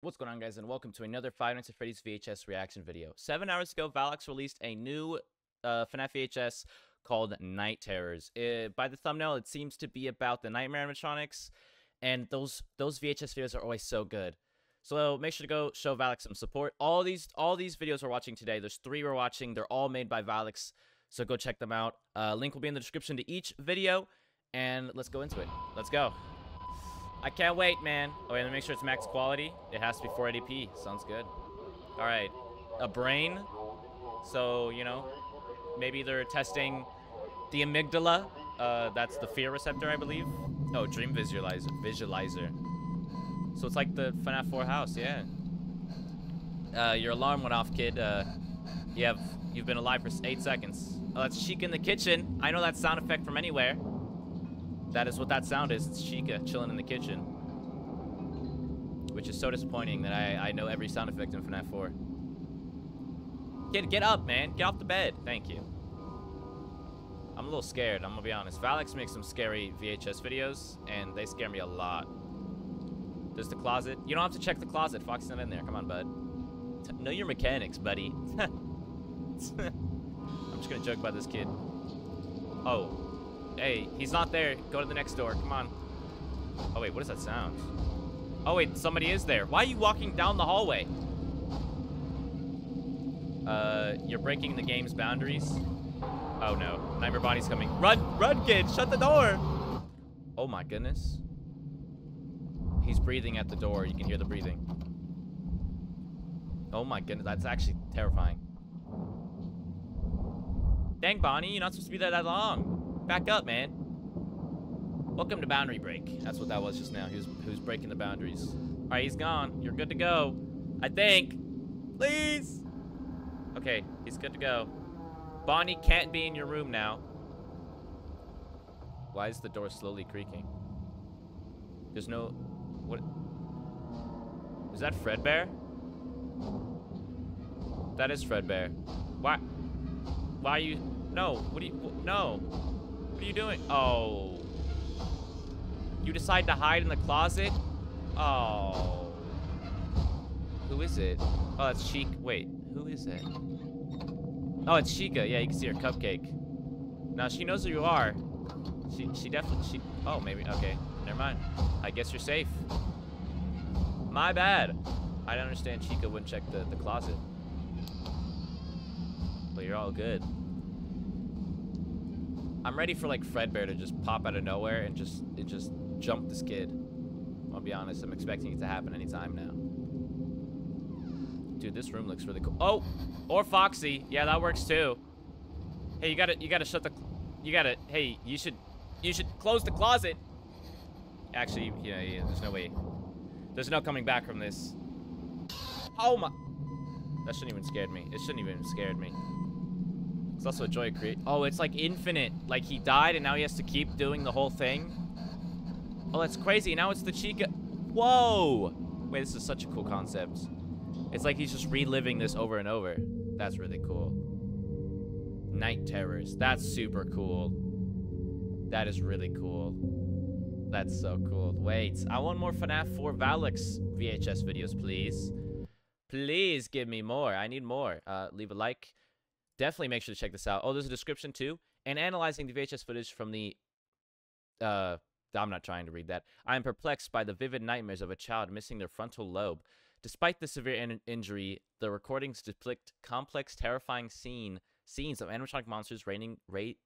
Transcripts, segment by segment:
What's going on, guys, and welcome to another Five Nights at Freddy's VHS reaction video. Seven hours ago, Valox released a new uh, FNAF VHS called Night Terrors. It, by the thumbnail, it seems to be about the Nightmare animatronics, and those those VHS videos are always so good. So make sure to go show Valox some support. All these all these videos we're watching today, there's three we're watching. They're all made by Valox, so go check them out. Uh, link will be in the description to each video, and let's go into it. Let's go. I can't wait, man. Oh, wait, let me make sure it's max quality. It has to be 480p. Sounds good. All right. A brain. So, you know, maybe they're testing the amygdala. Uh, that's the fear receptor, I believe. Oh, dream visualizer. Visualizer. So it's like the FNAF 4 house, yeah. Uh, your alarm went off, kid. Uh, you have, you've been alive for eight seconds. Oh, that's Chica in the kitchen. I know that sound effect from anywhere. That is what that sound is. It's Chica chilling in the kitchen. Which is so disappointing that I, I know every sound effect in FNAF 4. Kid, get up, man. Get off the bed. Thank you. I'm a little scared, I'm gonna be honest. Valox makes some scary VHS videos, and they scare me a lot. There's the closet. You don't have to check the closet. Fox's not in there. Come on, bud. know your mechanics, buddy. I'm just gonna joke about this kid. Oh, Hey, he's not there. Go to the next door. Come on. Oh, wait. What does that sound? Oh, wait. Somebody is there. Why are you walking down the hallway? Uh, you're breaking the game's boundaries. Oh, no. Nightmare Bonnie's coming. Run! Run, kid! Shut the door! Oh, my goodness. He's breathing at the door. You can hear the breathing. Oh, my goodness. That's actually terrifying. Dang, Bonnie. You're not supposed to be there that long. Back up, man. Welcome to Boundary Break. That's what that was just now. Who's was breaking the boundaries. All right, he's gone. You're good to go. I think. Please. Okay, he's good to go. Bonnie can't be in your room now. Why is the door slowly creaking? There's no... What? Is that Fredbear? That is Fredbear. Why? Why are you... No. What do you... No. What are you doing? Oh. You decide to hide in the closet? Oh. Who is it? Oh, that's Chica. Wait, who is it? Oh, it's Chica. Yeah, you can see her cupcake. Now, she knows who you are. She, she definitely, she, oh, maybe, okay. Never mind. I guess you're safe. My bad. I don't understand Chica wouldn't check the, the closet. But you're all good. I'm ready for like Fredbear to just pop out of nowhere and just it just jump this kid. I'll be honest, I'm expecting it to happen anytime now. Dude, this room looks really cool. Oh, or Foxy. Yeah, that works too. Hey, you gotta you gotta shut the you gotta hey, you should you should close the closet. Actually, yeah, yeah, there's no way. There's no coming back from this. Oh my that shouldn't even scared me. It shouldn't even scared me. It's also a joy create. Oh, it's like infinite. Like he died and now he has to keep doing the whole thing. Oh, that's crazy. Now it's the Chica. Whoa. Wait, this is such a cool concept. It's like he's just reliving this over and over. That's really cool. Night Terrors. That's super cool. That is really cool. That's so cool. Wait, I want more FNAF 4 Valox VHS videos, please. Please give me more. I need more. Uh, leave a like definitely make sure to check this out. Oh, there's a description too. And analyzing the VHS footage from the uh I'm not trying to read that. I am perplexed by the vivid nightmares of a child missing their frontal lobe. Despite the severe in injury, the recordings depict complex, terrifying scene scenes of animatronic monsters raining rate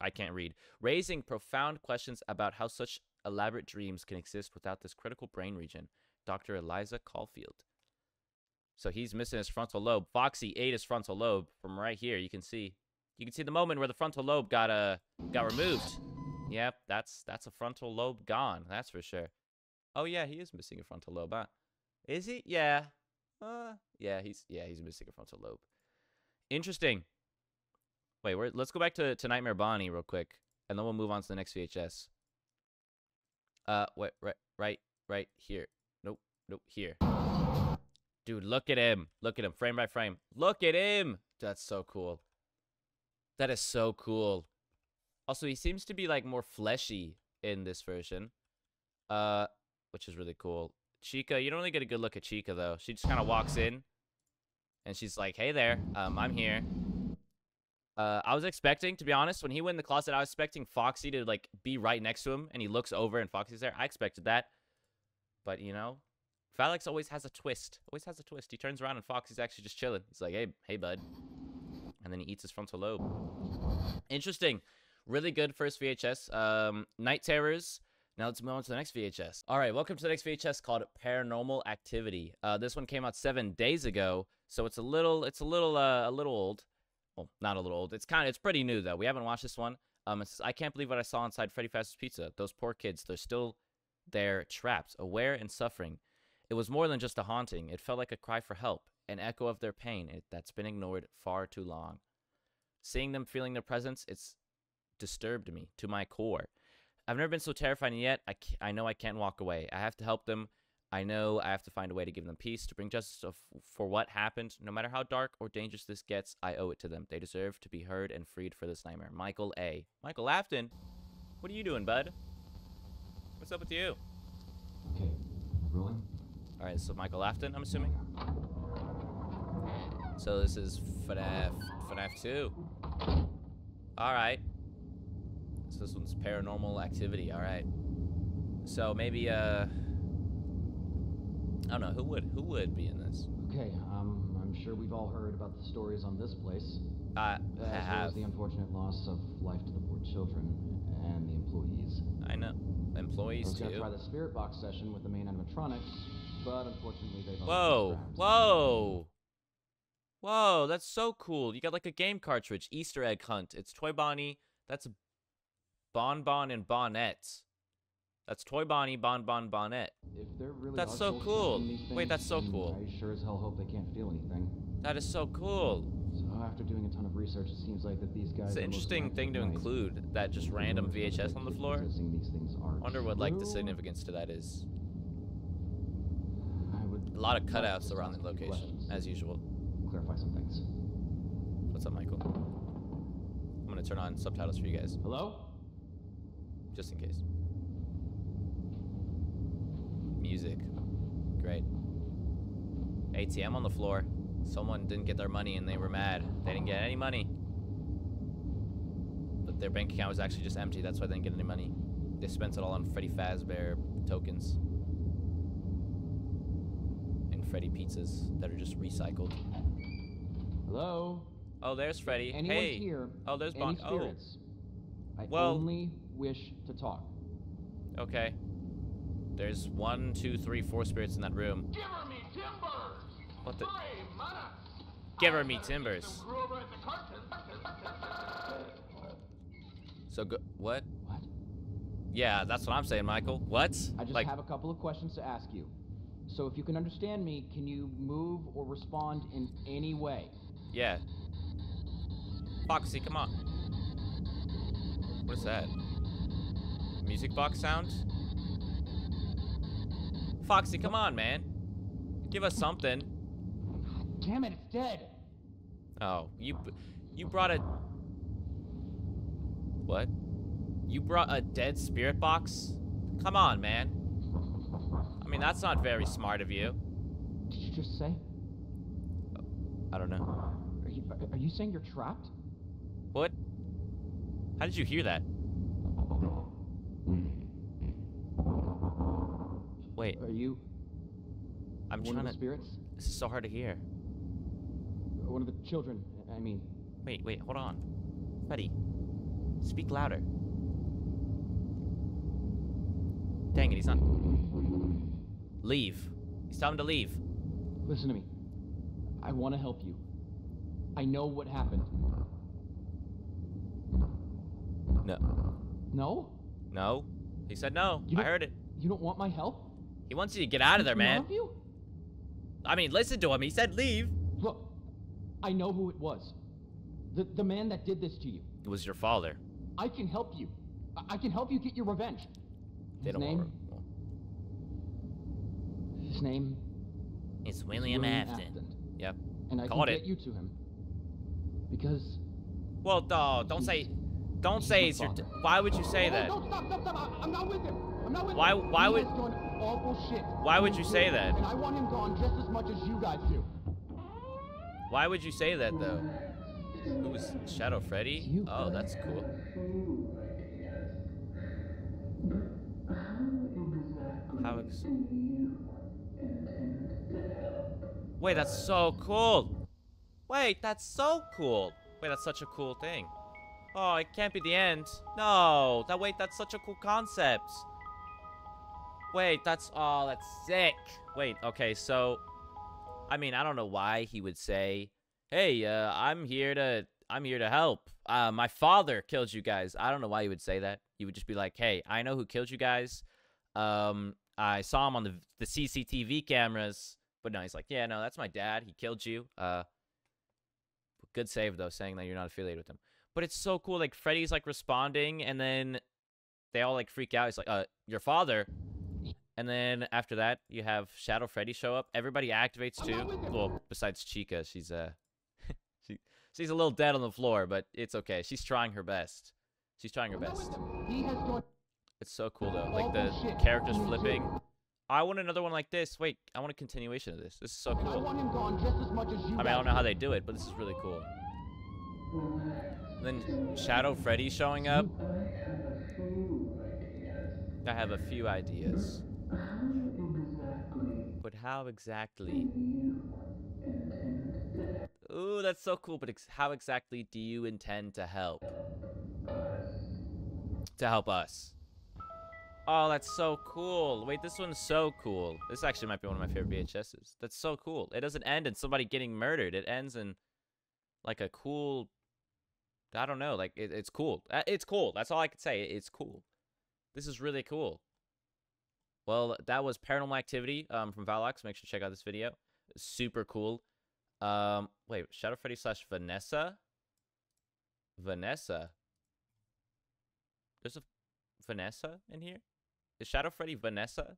I can't read, raising profound questions about how such elaborate dreams can exist without this critical brain region. Dr. Eliza Caulfield. So he's missing his frontal lobe. Foxy ate his frontal lobe from right here. You can see. You can see the moment where the frontal lobe got uh got removed. Yep, that's that's a frontal lobe gone. That's for sure. Oh yeah, he is missing a frontal lobe, huh? Is he? Yeah. Uh, yeah, he's yeah, he's missing a frontal lobe. Interesting. Wait, we let's go back to, to Nightmare Bonnie real quick, and then we'll move on to the next VHS. Uh, wait, right, right, right here. Nope, nope, here. Dude, look at him. Look at him, frame by frame. Look at him. That's so cool. That is so cool. Also, he seems to be like more fleshy in this version. Uh, which is really cool. Chica, you don't really get a good look at Chica though. She just kind of walks in, and she's like, "Hey there, um, I'm here." Uh, I was expecting, to be honest, when he went in the closet, I was expecting Foxy to like be right next to him, and he looks over and Foxy's there. I expected that, but you know, Valox always has a twist. Always has a twist. He turns around and Foxy's actually just chilling. He's like, "Hey, hey, bud," and then he eats his frontal lobe. Interesting. Really good first VHS. Um, Night Terrors. Now let's move on to the next VHS. All right, welcome to the next VHS called Paranormal Activity. Uh, this one came out seven days ago, so it's a little, it's a little, uh, a little old. Well, not a little old. It's kind of, it's pretty new though. We haven't watched this one. Um, I can't believe what I saw inside Freddy Fazbear's Pizza. Those poor kids, they're still there, trapped, aware and suffering. It was more than just a haunting. It felt like a cry for help, an echo of their pain that's been ignored far too long. Seeing them, feeling their presence, it's disturbed me to my core. I've never been so terrified, and yet I, I know I can't walk away. I have to help them. I know I have to find a way to give them peace, to bring justice of, for what happened. No matter how dark or dangerous this gets, I owe it to them. They deserve to be heard and freed for this nightmare. Michael A. Michael Afton, what are you doing, bud? What's up with you? All right, so Michael Afton, I'm assuming. So this is FNAF, FNAF 2. All right. So this one's paranormal activity. All right. So maybe uh, I don't know who would who would be in this. Okay, um, I'm sure we've all heard about the stories on this place, Uh, I as well as the unfortunate loss of life to the poor children and the employees. I know. I Employees gonna too. try the spirit box session with the main animatronics, but unfortunately they've Whoa! Whoa! Whoa! That's so cool. You got like a game cartridge, Easter egg hunt. It's Toy Bonnie. That's Bon Bon and Bonnet. That's Toy Bonnie, Bon Bon, Bonnet. If they're really That's so cool. these Wait, that's so things, cool. I sure as hell hope they can't feel anything. That is so cool. So after doing a ton of research, it seems like that these guys. It's an interesting thing to include that just random VHS on the floor. Possessing These things are Wonder what like the significance to that is. I would A lot of cutouts just around the location, as usual. Clarify some things. What's up, Michael? I'm gonna turn on subtitles for you guys, Hello? just in case. Music. Great. ATM on the floor. Someone didn't get their money and they were mad. They didn't get any money. But their bank account was actually just empty. That's why they didn't get any money. They spent it all on Freddy Fazbear tokens. And Freddy pizzas that are just recycled. Hello? Oh, there's Freddy. Anyone hey. here? Oh, there's Any Bon. Oh, spirits? I Well- only wish to talk. okay. There's one, two, three, four spirits in that room. Give her me timbers! What the? Hey! Give her me timbers. Grew over at the carton. So go. What? What? Yeah, that's what I'm saying, Michael. What? I just like, have a couple of questions to ask you. So if you can understand me, can you move or respond in any way? yeah. Foxy, come on. What's that? Music box sound? Foxy, come on, man. Give us something. Damn it, it's dead! Oh, you you brought a What? You brought a dead spirit box? Come on, man. I mean, that's not very smart of you. Did you just say? I don't know. Are you, are- you saying you're trapped? What? How did you hear that? Wait, Are you I'm one trying of the to. spirits? This is so hard to hear. Uh, one of the children, I mean. Wait, wait, hold on. Freddy, speak louder. Dang it, he's not. Leave. It's time to leave. Listen to me. I want to help you. I know what happened. No. No? No. He said no. You I heard it. You don't want my help? He wants you to get out of there, man. you? I mean, listen to him. He said leave. Look, I know who it was. The, the man that did this to you. It was your father. I can help you. I, can help you get your revenge. They His don't name? His name It's is William Afton. Yep. And I Caught can it. get you to him. Because Well, no, don't say, don't say it's your. Why would you say Oh, that? No, stop, stop, stop. I'm not with him. I'm not with Why- him. why You would- guys awful shit. Why would you say that? And I want him gone just as much as you guys do. Why would you say that though? Who was Shadow Freddy? Oh, that's cool. How Wait, that's so cool. Wait, that's so cool. Wait, that's such a cool thing. Oh, it can't be the end. No, that wait, that's such a cool concept. Wait, that's oh, that's sick. Wait, okay, so I mean, I don't know why he would say, "Hey, uh, I'm here to I'm here to help. Uh, my father killed you guys." I don't know why he would say that. He would just be like, "Hey, I know who killed you guys. Um, I saw him on the the CCTV cameras." But no, he's like, "Yeah, no, that's my dad. He killed you." Uh, good save though, saying that you're not affiliated with him. But it's so cool. Like Freddy's like responding, and then they all like freak out. He's like, "Uh, your father." And then after that, you have Shadow Freddy show up. Everybody activates too. Well, besides Chica, she's uh, she she's a little dead on the floor, but it's okay. She's trying her best. She's trying her best. He has done It's so cool though. Like the characters flipping. I want another one like this. Wait, I want a continuation of this. This is so and I cool. want him gone just as much as you I mean, I don't know how they do it, but this is really cool. Then Shadow Freddy showing up. I have a few ideas. But how exactly? Ooh, that's so cool. But ex- how exactly do you intend to help? To help us. Oh, that's so cool. Wait, this one's so cool. This actually might be one of my favorite VHSs. That's so cool. It doesn't end in somebody getting murdered. It ends in like a cool I don't know, like it, it's cool. Uh, It's cool. That's all I can say. It's cool. This is really cool. Well, that was Paranormal Activity um, from Valox. Make sure to check out this video. Super cool. Um, wait, Shadow Freddy slash Vanessa. Vanessa. There's a Vanessa in here. Is Shadow Freddy Vanessa?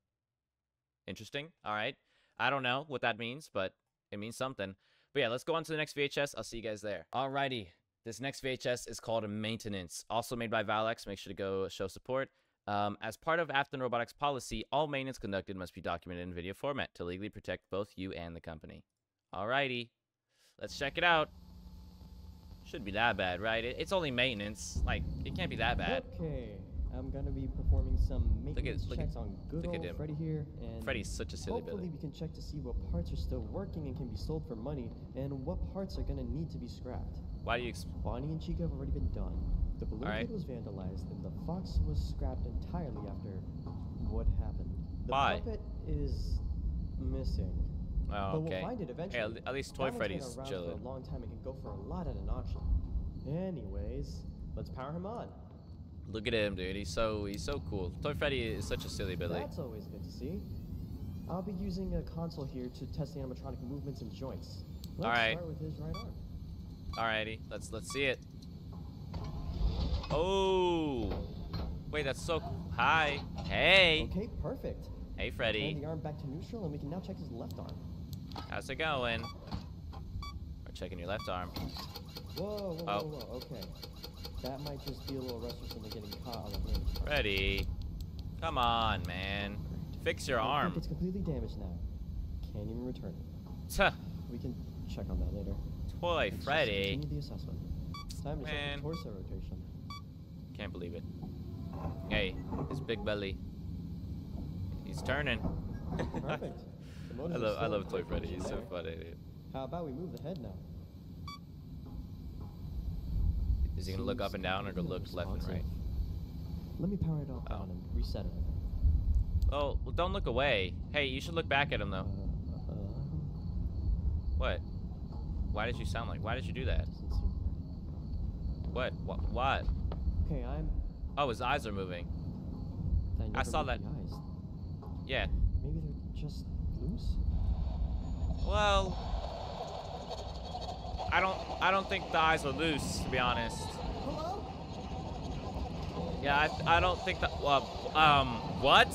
Interesting. All right. I don't know what that means, but it means something. But yeah, let's go on to the next VHS. I'll see you guys there. Alrighty. This next VHS is called Maintenance, also made by Valox. Make sure to go show support. Um, as part of Afton Robotics policy, all maintenance conducted must be documented in video format to legally protect both you and the company. Alrighty. Let's check it out. Shouldn't be that bad, right? It's only maintenance. Like, it can't be that bad. Okay, I'm gonna be performing some maintenance look at- checks on good look at old him. Freddy here, and Freddy's such a silly hopefully we can check to see what parts are still working and can be sold for money, and what parts are gonna need to be scrapped. Why do you... Bonnie and Chica have already been done. The balloon Alright. kid was vandalized, and the fox was scrapped entirely after what happened. The Why? puppet is missing. oh, But okay. we'll find it eventually. at, at least Toy Freddy's around for chilling. a long time and can go for a lot at an auction. Anyways, let's power him on. Look at him, dude. He's so he's so cool. Toy Freddy is such a silly Billy. That's always good to see. I'll be using a console here to test the animatronic movements and joints. Let's Alright. start with his right arm. Alrighty, let's let's see it. Oh, wait, that's so. Hi, hey, Okay, perfect. hey, Turn Freddy. the arm back to neutral, and we can now check his left arm. How's it going? We're checking your left arm. Whoa, whoa, whoa, Oh. whoa, okay. That might just be a little rusty from getting caught on the hinge. Freddy, come on, man. Fix your arm. It's completely damaged now. Can't even return it. Tuh, We can check on that later. Toy Let's Freddy. Continue the assessment. It's Time to Man. check the torso rotation. Can't believe it. Hey, his big belly. He's turning. Perfect. I love I love Toy Freddy. He's so funny. Dude. How about we move the head now? Is he gonna look up and down or go look left and right? Let me power it off Oh. on and reset it. Oh, well, don't look away. Hey, you should look back at him though. Uh, uh, What? Why did you sound like? Why did you do that? doesn't seem right. What? What? What? Okay, I'm. Oh, his eyes are moving. I, never saw that. Eyes. Yeah. Maybe they're just loose. Well, I don't. I don't think the eyes are loose, to be honest. Hello? Yeah, I. I don't think that. Uh, um. What?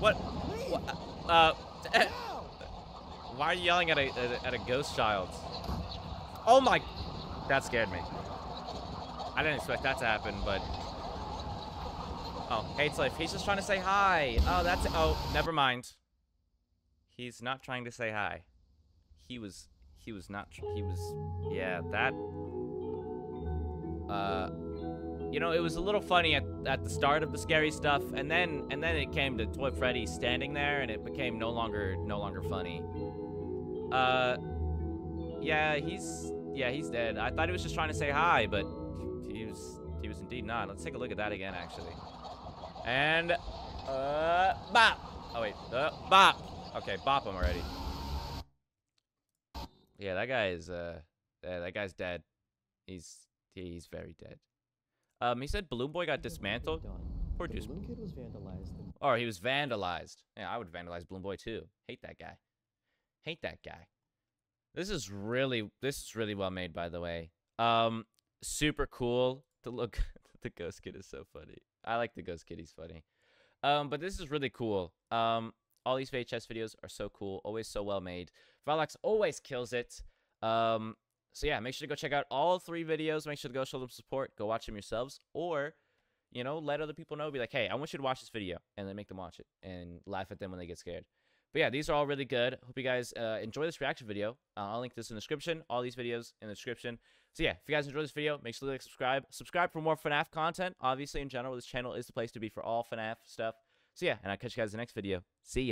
What? uh. Why are you yelling at a at a- ghost child? Oh my! That scared me. I didn't expect that to happen, but. Oh, hates life. He's just trying to say hi. Oh, that's. Oh, never mind. He's not trying to say hi. He was. He was not. He was. Yeah, that. Uh, you know, it was a little funny at, at the start of the scary stuff, and then and then it came to Toy Freddy standing there, and it became no longer no longer funny. Uh, yeah, he's yeah he's dead. I thought he was just trying to say hi, but he was he was indeed not. Let's take a look at that again, actually. And uh, bop. Oh wait, uh, bop. Okay, bop him already. Yeah, that guy is uh, that guy's dead. He's he's very dead. Um, he said Balloon Boy got dismantled. Poor Juice. balloon kid was vandalized. and Or he was vandalized. Yeah, I would vandalize Balloon Boy too. Hate that guy. Hate that guy. This is really this is really well made by the way. Um super cool to look the ghost kid is so funny. I like the ghost kid, he's funny. Um but this is really cool. Um all these VHS videos are so cool, always so well made. Valox always kills it. Um so yeah, make sure to go check out all three videos. Make sure to go show them support. Go watch them yourselves or you know, let other people know. Be like, hey, I want you to watch this video, and then make them watch it and laugh at them when they get scared. But yeah, these are all really good. Hope you guys uh, enjoy this reaction video. Uh, I'll link this in the description. All these videos in the description. So yeah, if you guys enjoy this video, make sure to like, subscribe. Subscribe for more FNAF content. Obviously, in general, this channel is the place to be for all FNAF stuff. So yeah, and I'll catch you guys in the next video. See ya.